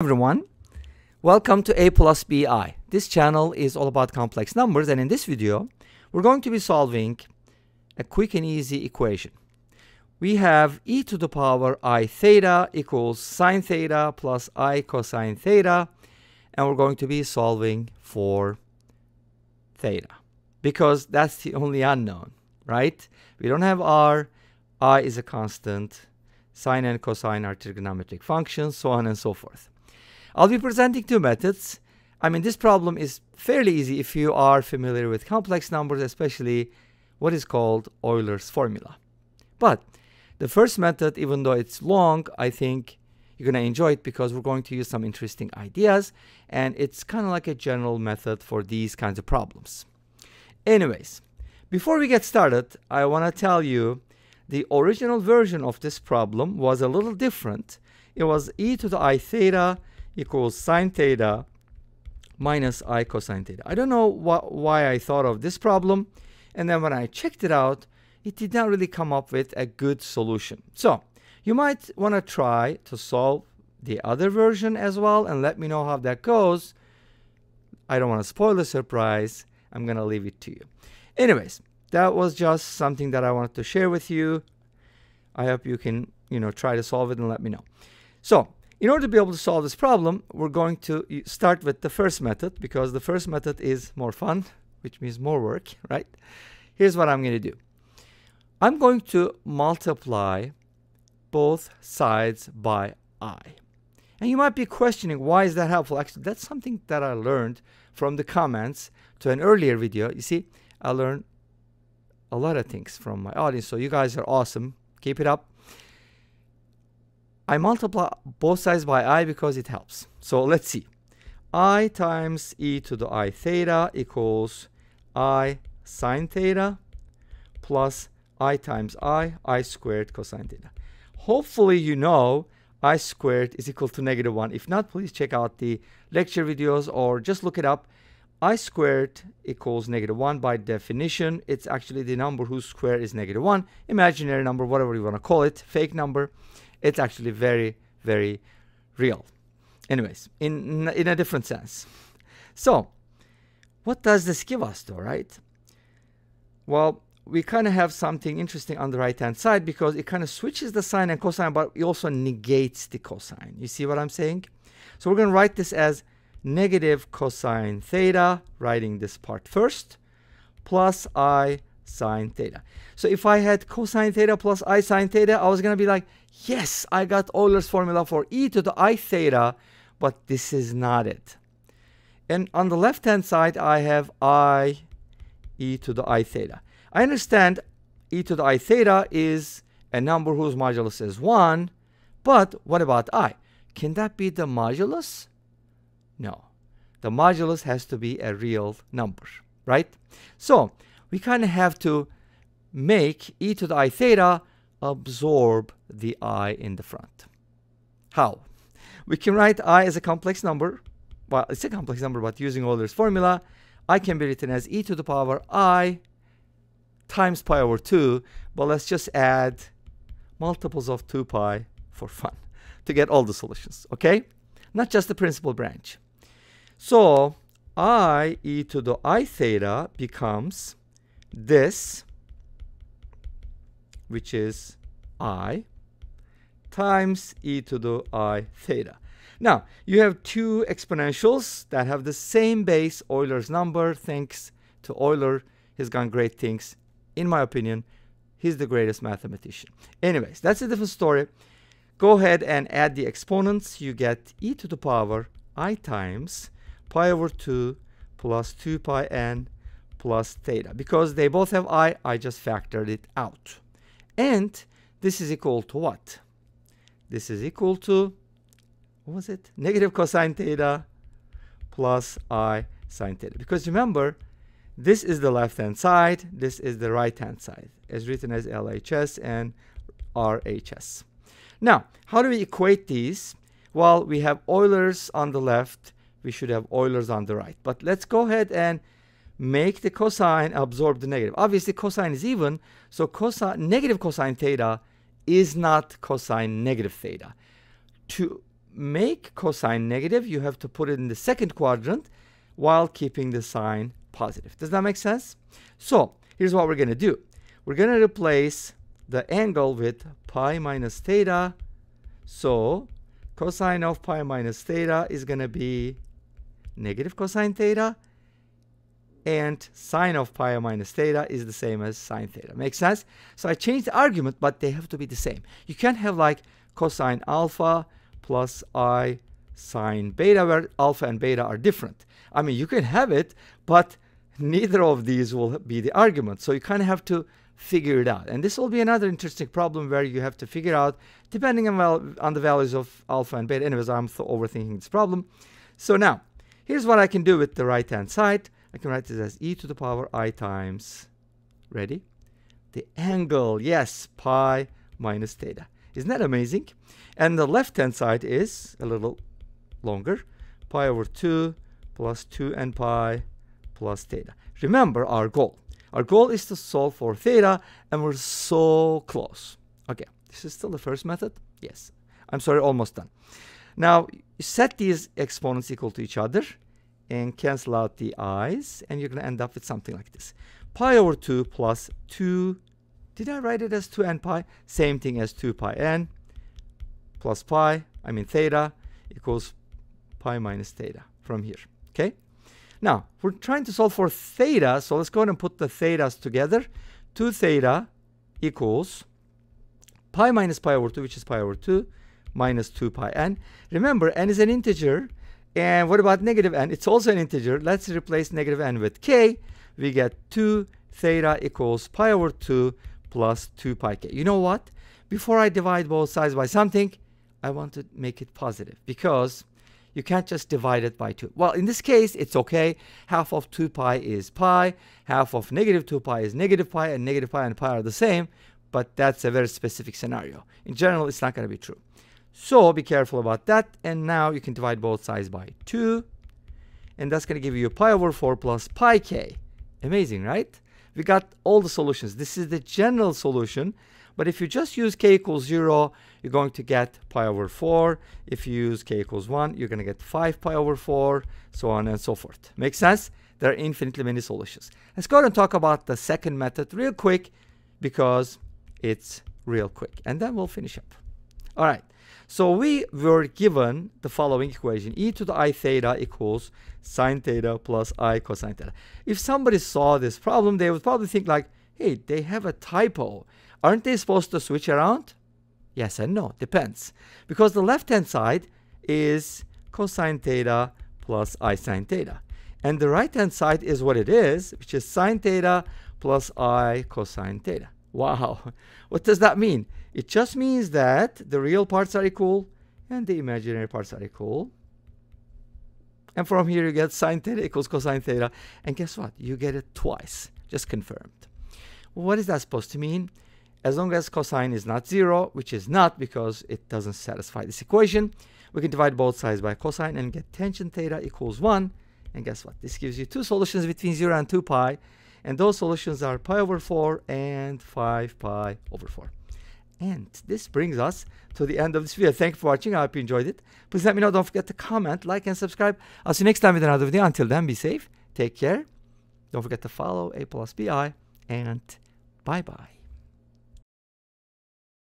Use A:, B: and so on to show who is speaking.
A: everyone. Welcome to A plus BI. This channel is all about complex numbers and in this video we're going to be solving a quick and easy equation. We have e to the power i theta equals sine theta plus i cosine theta and we're going to be solving for theta because that's the only unknown, right? We don't have r, i is a constant, sine and cosine are trigonometric functions, so on and so forth. I'll be presenting two methods. I mean, this problem is fairly easy if you are familiar with complex numbers, especially what is called Euler's formula. But the first method, even though it's long, I think you're going to enjoy it because we're going to use some interesting ideas and it's kind of like a general method for these kinds of problems. Anyways, before we get started, I want to tell you the original version of this problem was a little different. It was e to the i theta equals sine theta minus i cosine theta. I don't know wh why I thought of this problem. And then when I checked it out, it did not really come up with a good solution. So you might want to try to solve the other version as well and let me know how that goes. I don't want to spoil the surprise. I'm going to leave it to you. Anyways, that was just something that I wanted to share with you. I hope you can, you know, try to solve it and let me know. So in order to be able to solve this problem, we're going to start with the first method because the first method is more fun, which means more work, right? Here's what I'm going to do. I'm going to multiply both sides by i. And you might be questioning, why is that helpful? Actually, that's something that I learned from the comments to an earlier video. You see, I learned a lot of things from my audience. So you guys are awesome. Keep it up. I multiply both sides by i because it helps. So let's see. i times e to the i theta equals i sine theta plus i times i, i squared cosine theta. Hopefully you know i squared is equal to negative 1. If not, please check out the lecture videos or just look it up. i squared equals negative 1 by definition. It's actually the number whose square is negative 1. Imaginary number, whatever you want to call it, fake number it's actually very, very real. Anyways, in, in a different sense. So, what does this give us though, right? Well, we kind of have something interesting on the right hand side because it kind of switches the sine and cosine, but it also negates the cosine. You see what I'm saying? So we're going to write this as negative cosine theta, writing this part first, plus i sine theta. So if I had cosine theta plus i sine theta, I was going to be like, yes, I got Euler's formula for e to the i theta, but this is not it. And on the left-hand side, I have i e to the i theta. I understand e to the i theta is a number whose modulus is 1, but what about i? Can that be the modulus? No. The modulus has to be a real number, right? So we kind of have to make e to the i theta absorb the i in the front. How? We can write i as a complex number. Well, it's a complex number, but using Euler's formula, i can be written as e to the power i times pi over 2. But let's just add multiples of 2 pi for fun to get all the solutions, okay? Not just the principal branch. So i e to the i theta becomes this, which is i, times e to the i theta. Now, you have two exponentials that have the same base, Euler's number. Thanks to Euler, he's done great things. In my opinion, he's the greatest mathematician. Anyways, that's a different story. Go ahead and add the exponents. You get e to the power i times pi over 2 plus 2 pi n plus theta. Because they both have i, I just factored it out. And this is equal to what? This is equal to, what was it? Negative cosine theta plus i sine theta. Because remember, this is the left-hand side, this is the right-hand side, as written as LHS and RHS. Now, how do we equate these? Well, we have Euler's on the left, we should have Euler's on the right. But let's go ahead and make the cosine absorb the negative. Obviously, cosine is even, so cosine, negative cosine theta is not cosine negative theta. To make cosine negative, you have to put it in the second quadrant while keeping the sine positive. Does that make sense? So here's what we're going to do. We're going to replace the angle with pi minus theta. So cosine of pi minus theta is going to be negative cosine theta and sine of pi minus theta is the same as sine theta. Makes sense? So I changed the argument, but they have to be the same. You can't have like cosine alpha plus i sine beta where alpha and beta are different. I mean, you can have it, but neither of these will be the argument. So you kind of have to figure it out. And this will be another interesting problem where you have to figure out, depending on, well, on the values of alpha and beta. Anyways, I'm overthinking this problem. So now, here's what I can do with the right-hand side. I can write this as e to the power i times, ready? The angle, yes, pi minus theta. Isn't that amazing? And the left-hand side is a little longer, pi over 2 plus 2n pi plus theta. Remember our goal. Our goal is to solve for theta, and we're so close. Okay, this is still the first method? Yes. I'm sorry, almost done. Now, set these exponents equal to each other and cancel out the i's, and you're going to end up with something like this. Pi over 2 plus 2, did I write it as 2n pi? Same thing as 2 pi n plus pi, I mean theta, equals pi minus theta from here, okay? Now, we're trying to solve for theta, so let's go ahead and put the thetas together. 2 theta equals pi minus pi over 2, which is pi over 2, minus 2 pi n. Remember, n is an integer, and what about negative n? It's also an integer. Let's replace negative n with k. We get 2 theta equals pi over 2 plus 2 pi k. You know what? Before I divide both sides by something, I want to make it positive because you can't just divide it by 2. Well, in this case, it's okay. Half of 2 pi is pi. Half of negative 2 pi is negative pi. And negative pi and pi are the same. But that's a very specific scenario. In general, it's not going to be true. So be careful about that. And now you can divide both sides by 2. And that's going to give you pi over 4 plus pi k. Amazing, right? We got all the solutions. This is the general solution. But if you just use k equals 0, you're going to get pi over 4. If you use k equals 1, you're going to get 5 pi over 4, so on and so forth. Make sense? There are infinitely many solutions. Let's go ahead and talk about the second method real quick because it's real quick. And then we'll finish up. All right. So we were given the following equation. e to the i theta equals sine theta plus i cosine theta. If somebody saw this problem, they would probably think like, hey, they have a typo. Aren't they supposed to switch around? Yes and no, depends. Because the left-hand side is cosine theta plus i sine theta. And the right-hand side is what it is, which is sine theta plus i cosine theta. Wow, what does that mean? It just means that the real parts are equal and the imaginary parts are equal. And from here you get sine theta equals cosine theta. And guess what? You get it twice, just confirmed. what is that supposed to mean? as long as cosine is not 0, which is not because it doesn't satisfy this equation, we can divide both sides by cosine and get tangent theta equals 1. And guess what? This gives you two solutions between 0 and 2 pi. And those solutions are pi over 4 and 5 pi over 4. And this brings us to the end of this video. Thank you for watching. I hope you enjoyed it. Please let me know. Don't forget to comment, like, and subscribe. I'll see you next time with another video. Until then, be safe. Take care. Don't forget to follow A plus BI. And bye-bye.